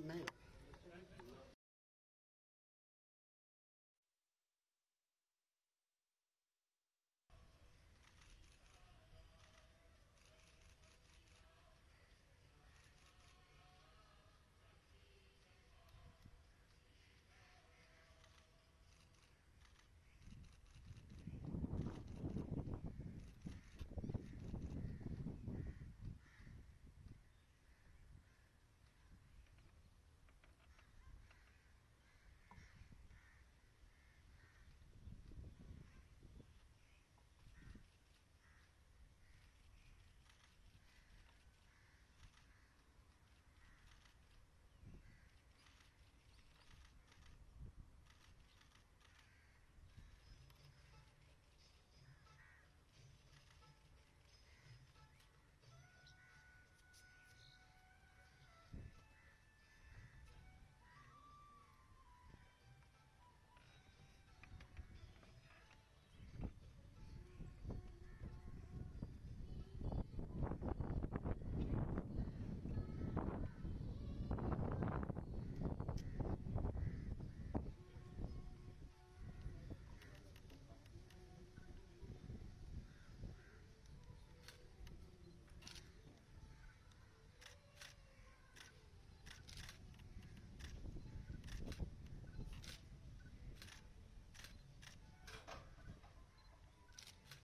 नहीं।